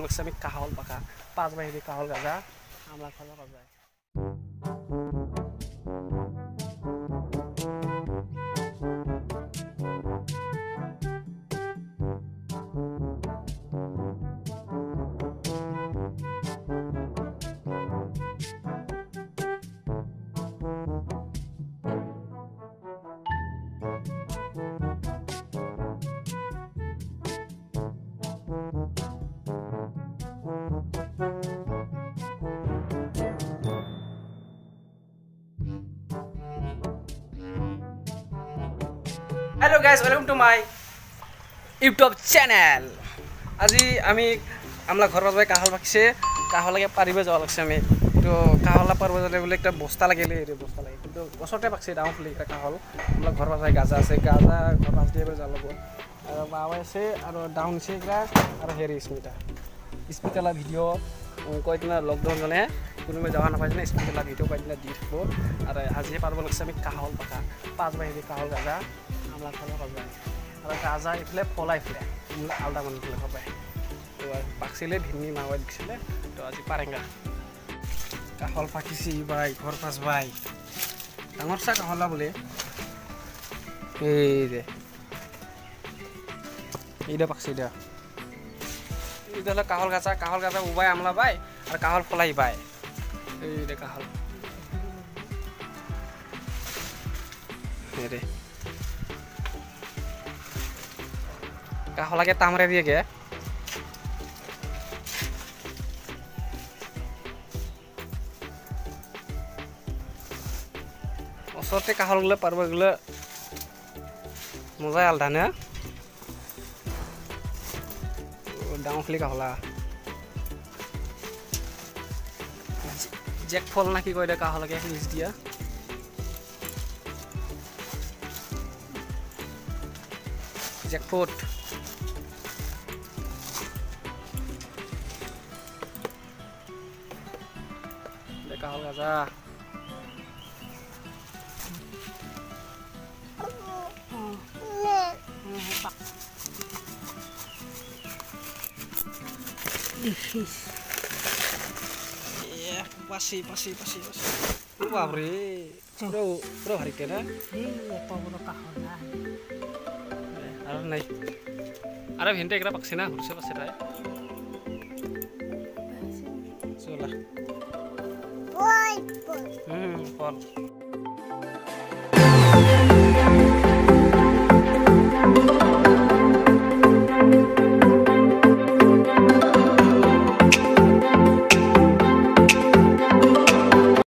লাগছে আমি কাহল পাকা পাঁচ বাহিনী কাহল গাজা আমরা খাওয়া যায় hello' guys welcome to my YouTube channel আজি আমি আমরা ঘর বাজারে কাহল পাকিছে কাহলাকে পারিব যাওয়া লাগছে আমি। তো কাহলা পারব যাতে বলে একটা বস্তা লাগিলে এই বস্তা লাগে কিন্তু ওচৰতে পাকছে ডাঙৰ ফুলি এটা কাহল আমৰা ঘৰ বাজাৰে গাজা আছে গাজা ঘৰ বাজ দিয়ে যা ল'ব আৰু বাবা আছে আৰু ডাউন আছে আৰু হেৰি স্মিতা। স্পিকালা ভিডিঅ' কৈ কিনে লকডাউন মানে কোনোবাই যাব নাপায় যেনে স্পিকালা ভিডিঅ' পাই কিনে দি থাকিব আৰু আজিহে পাৰব লাগছে আমি কাহল পাকা পাঁচ বাহিনী কাহল গাজা। আমরা খাওয়া পাবো আর গাজা এফালে ফলা এফালে আলাদা ফেলে খাবে তো পাকছিলে ভিন্নি মাওয়াই দিছিলে। তো আজি পারেঙ্গা কাহল পাকিছি বাই ঘর পাঁচ বাই। ডাঙর চা কাহলা বলে। এই যে। এইটা পাকছি এটা এইটা হলো কাহল গাছা কাহল গাছা উবাই আমলা বাই আর কাহল ফলাই বাই। এই যে কাহল এই কাহলাকে তামৰে দিয়ে গে ওচৰতে কাহল গ'লে পাৰব গ'লে মজাই আলাদা নে? ডাঙৰ খালি কাহলা। জেক ফল না কি কয় দে কাহলাকে লিজ দিয়া। জেকফ্ৰুট দেখা হ'ল গাজা পাচি পাচি পাচি পাচি বাপরে পুরো পুরো ভারিকে না আর নাই আরে ভিনতে একটা পাকছে না হুরসে পাচ্ছে তাই চলা Hmm. Fun.